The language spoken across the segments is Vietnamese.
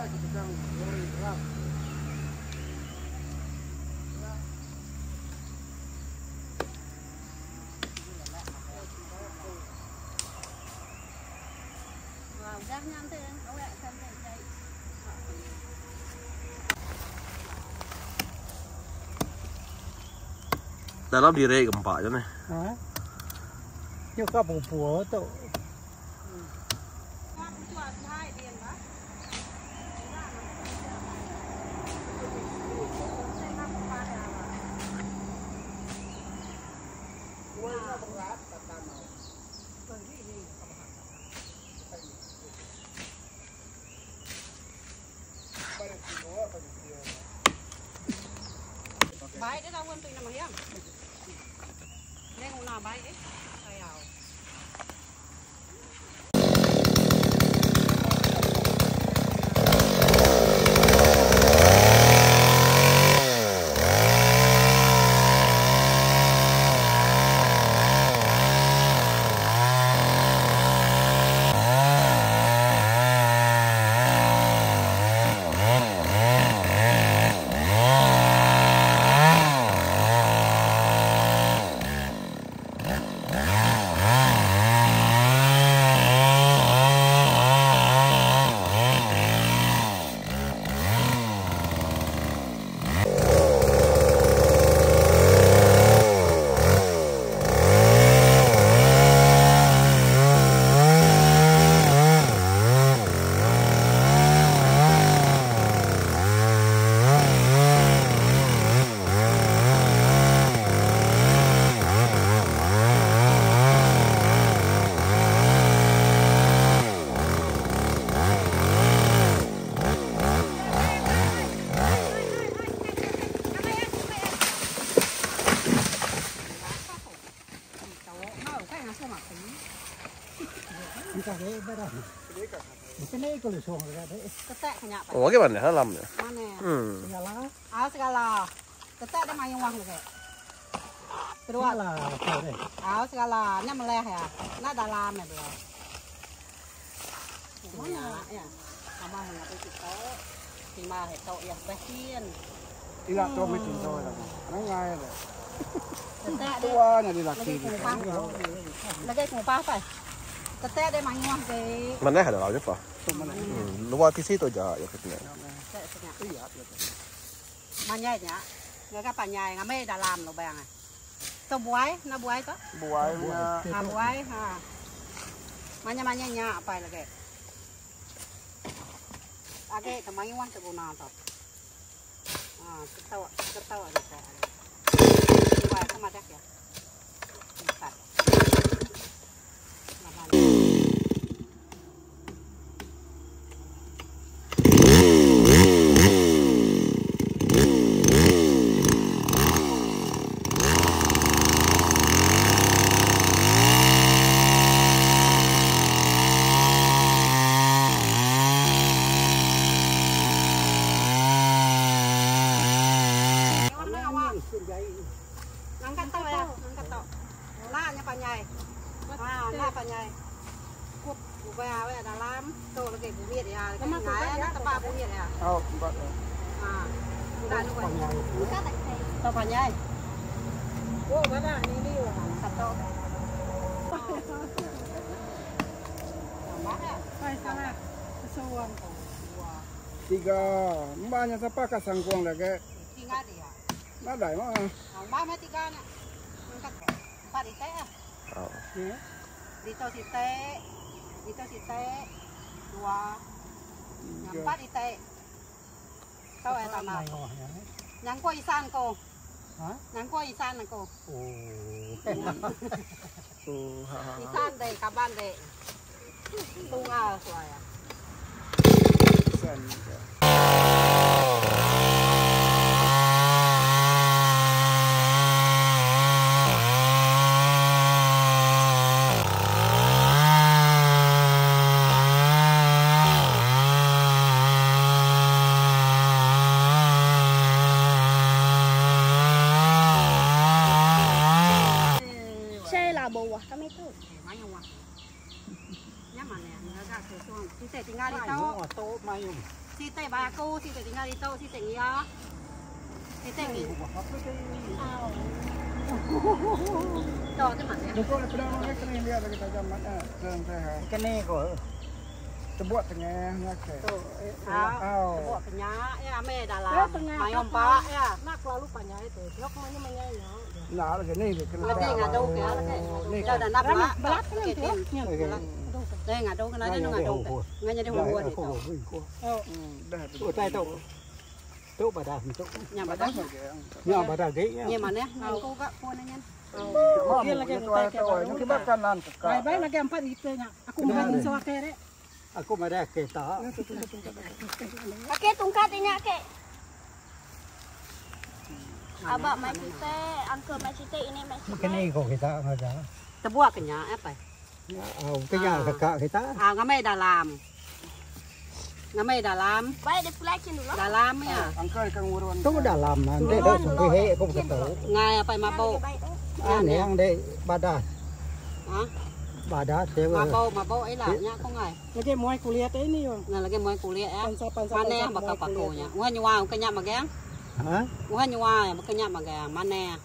Ai cái chẳng rồi ra. vào rác này chạy Dalam diri gempa je ni. Ha. Chứ có bụng bùa tụ. Baik tụi nó mà hiếm. Nên Neng nào bay ấy. Đi đầu. Cái này có lửa xuống rồi đấy. Ketek kenyak pak. Oh, bagaimana dalam ni? Mana? Hmm. Nhà lá. Ah segala. Ketek dia main wang lagi. Đó Kedua. là chỗ. Ah segala. Nya meleh ya. Nak dalam ya dia. Mana ya? Ya pasien. Đi ra cho mấy tiền rồi là nó ngay rồi. Ketek dia. Tua nhà đi lạc kỳ. Lagi ngupah. Lagi ngupah pak. Ketek dia main wang ke. Mana ada lalu apa? Hmm. Luar di situ aja ya katanya. Ketek kenyak. Manyai nya. Ngaka panyai ngame dalam lo bayang. Tu buai, na buai tu. Buổi nha. À buai ha. Manya manya nya apa lagi? Age kamang iwan tu guna tu. Ah, ketawa ketawa ni saya. Buai sama dah ya. Bắt đầu. Ah. Udah nu Còn. Oh, bada ni ni wa. Satu. Tiga. Mbaknya siapa kasang kuang ke? Tiga dia. Mana dah mah? Ang ba tiga nak. Angkat. Empat di teh. Oh. Dito si teh, di to si teh, Dua. Yang empat ite. Tahu ya tanah. Này ngồi nhá. Yang ko isan ko. Hả? Yang ko isan ko. Ồ. Hmm. ha, ha, ha. Isan de kaban de. Tunga suaya. Sen. kami tuh. Máy không à? Nó ra cửa xuông. Chị tệ nga đi ngõ tô mai um. Chị tệ bà cô, chị tệ thì nga đi tâu, chị tệ nghỉ á. Chị tệ nghỉ. Au. Cho cái mặt nè. Betul pedang orang kena dia lagi tajam mana. Kena saya. Cái này của Terbuat tengah nak. Tuh, Au. à, bộ cái nhá, ya mẹ đã làm. Mày không ba, ya. Nak lalu panjang itu. Yok mana mana ya. Nah, lagi ni dia kena. Là đây ngà đâu kìa, là đây. Đây là nắp lá. berat cái kan tiền. tu. Đây ngà đâu cái này nó ngà đâu. Ngay nhà đây Đây, khu vực vinh của. Dah. Ở tay tàu. Tàu bà đà, tàu. Nhà bà đất. Nhà bà đà ghế. Nhưng mà nè, mình cô gak mua nè nhân. Dia lagi tuai tuai. Nanti makan nanti. Baik-baik lagi empat itu nya. Aku mau di sawah kere. Aku kể tỏ. Kakek tungkat ini kakek. Abah mai cite, uncle mai cite ini mai cite. Cái này của người ta mà ra. Ta bua cái nhà ép vậy. Ờ, cái nhà cả cả người ta. À, ngà mẹ đã làm. Ngà mẹ đã làm. Baik dipelakin dulu. Làm ya. Angkat kan urun. Tôi đã làm mà để đó cái hệ cũng có tổ. Ngài phải mà bộ. Baik. À nè Mà bộ mà bộ ấy là nhá không ngài. Lagi mau kuliah ini yo. Ngài là cái môi cụ liệt á. Pansa-pansa. Mà nè mà cặp cụ nhá. Ngua như hoa cái nhà mà ghé. Hả? Ngua như hoa mà cái nhà mà. Mà nè.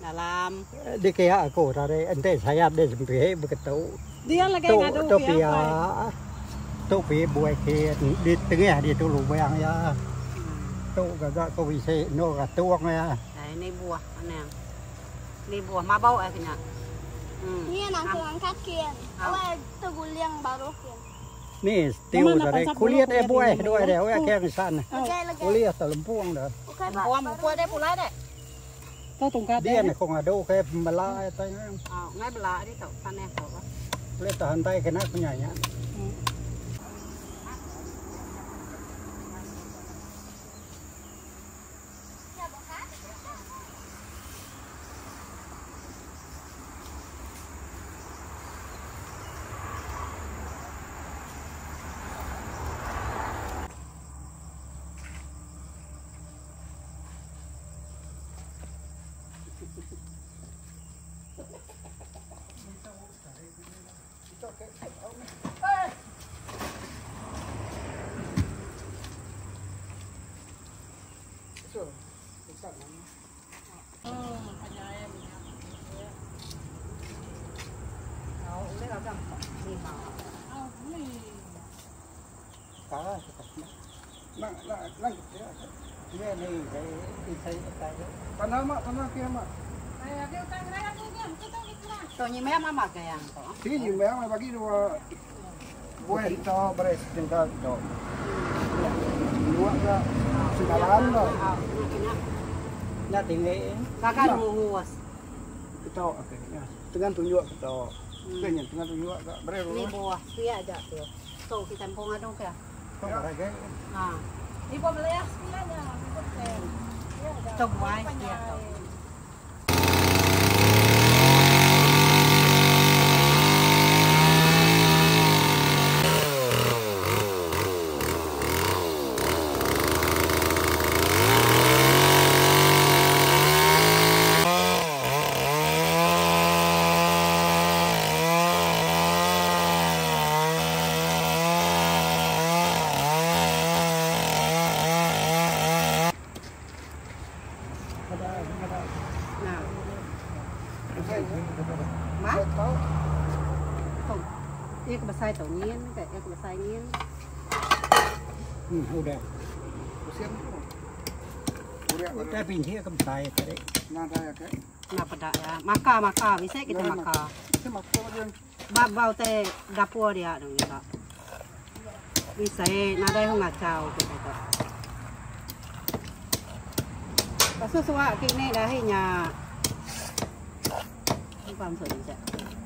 Đã làm. Đi kia cổ ra đây, anh thấy saya đây làm cái hệ một cái tổ. Dia lagi Tổ ngadu tổ kia. tổ bia buổi kia đi từng ngày đi tổ lục bang ya. Tổ cái cái cái vị thế nó cái tuông ya. Đấy, này bùa. Mà nè. Này bùa mà bộ ấy cái nhà. Ừ. Ini nangkung angkat kian. Awak tu guliang baru kian. Nè tiêu ra đây, kuliah eh buổi đôi đều ya keng san. Lagi lagi. Kuliah tao làm buông đó. Bukan Bùa mà bùa đây bùa lấy đây. Kau tungkat Dia này không ở đâu cái mà la tay Ờ, ngay bà lại đi tậu. Ta nè khổ quá. lên tahan tay cái nát của nhà nhá. Nak nak. Dia này cái cái thấy cái Tanah mak, tanah kia mak. Tôi như mẹ mà mà kìa. Si jimbang mai bagi dua. Buat itu beres tinggal itu. Dua ke sembilan tu. Ờ, cái nhà. nhà tình nghệ Kakak nunggu nguas. Kita okey. Dengan tunjuk kita. Kenya dengan tunjuk tak beres. Ini buah, dia aja tuh. Tuh kita tempung adong kah? không phải cái Ah, Ibu beliau sekaliannya. Ibu sen. tuh buah dia Nào, má. Không. Ia kebasai tau nghiên, cái ia kebasai nghiên. ừ, udah Usia Uria udah pinjir ke saya tadi Nada ya ke. Nah, pada ya. Maka, maka, bisa kita maka. Kita makro dia. Bab bau teh dapur dia dong kita. Bisa, nada yang ngacau kita Kasu suwa kini dahinya. Pam so bisa.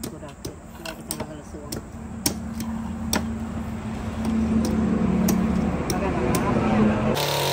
Kurang. Kita tengah kalau suang. Bagaimana?